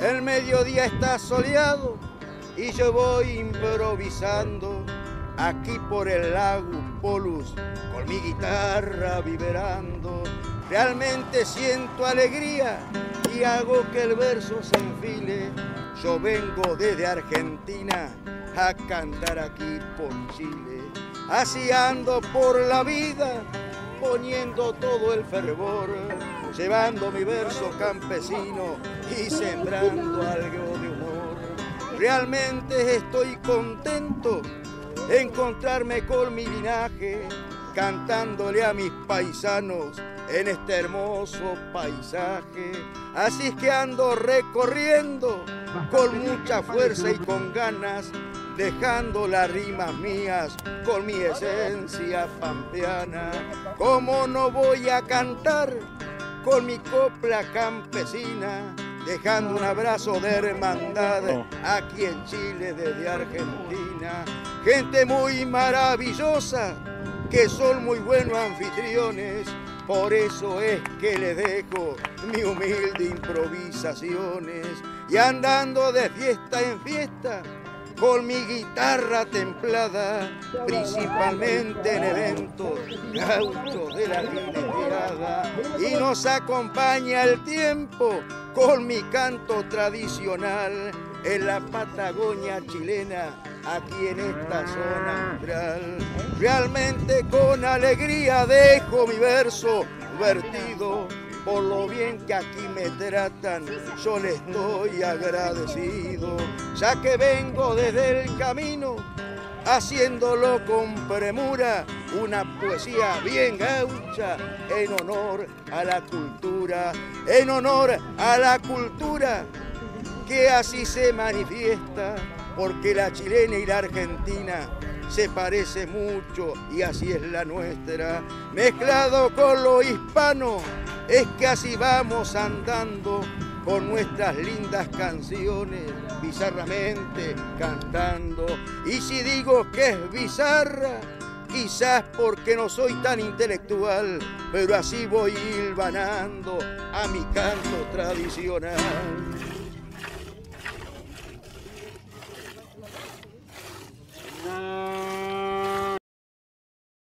El mediodía está soleado y yo voy improvisando aquí por el lago Polus con mi guitarra vibrando. Realmente siento alegría y hago que el verso se enfile. Yo vengo desde Argentina a cantar aquí por Chile. Así ando por la vida, todo el fervor, llevando mi verso campesino y sembrando algo de humor. Realmente estoy contento de encontrarme con mi linaje, cantándole a mis paisanos en este hermoso paisaje. Así es que ando recorriendo con mucha fuerza y con ganas, dejando las rimas mías con mi esencia pampeana. ¿Cómo no voy a cantar con mi copla campesina? Dejando un abrazo de hermandad aquí en Chile desde Argentina. Gente muy maravillosa, que son muy buenos anfitriones por eso es que le dejo mi humilde improvisaciones y andando de fiesta en fiesta con mi guitarra templada, principalmente en eventos gauchos de la jineteada. Y nos acompaña el tiempo con mi canto tradicional en la Patagonia chilena, aquí en esta zona austral. Realmente con alegría dejo mi verso vertido por lo bien que aquí me tratan, yo le estoy agradecido, ya que vengo desde el camino, haciéndolo con premura, una poesía bien gaucha, en honor a la cultura, en honor a la cultura, que así se manifiesta, porque la chilena y la argentina se parece mucho y así es la nuestra, mezclado con lo hispano, es que así vamos andando con nuestras lindas canciones, bizarramente cantando. Y si digo que es bizarra, quizás porque no soy tan intelectual, pero así voy hilvanando a mi canto tradicional.